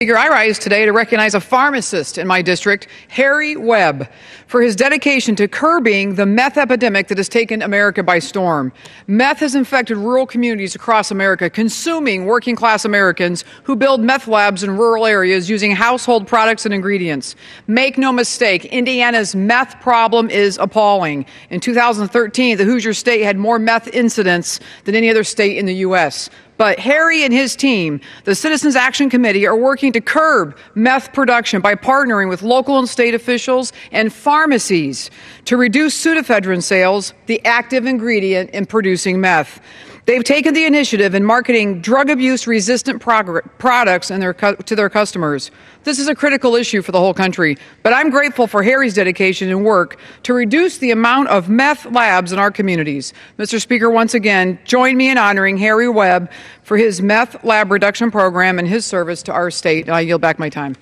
Speaker, I rise today to recognize a pharmacist in my district, Harry Webb, for his dedication to curbing the meth epidemic that has taken America by storm. Meth has infected rural communities across America, consuming working class Americans who build meth labs in rural areas using household products and ingredients. Make no mistake, Indiana's meth problem is appalling. In 2013, the Hoosier state had more meth incidents than any other state in the U.S. But Harry and his team, the Citizens Action Committee, are working to curb meth production by partnering with local and state officials and pharmacies to reduce pseudoephedrine sales, the active ingredient in producing meth. They've taken the initiative in marketing drug abuse resistant products their to their customers. This is a critical issue for the whole country, but I'm grateful for Harry's dedication and work to reduce the amount of meth labs in our communities. Mr. Speaker, once again, join me in honoring Harry Webb for his meth lab reduction program and his service to our state. I yield back my time.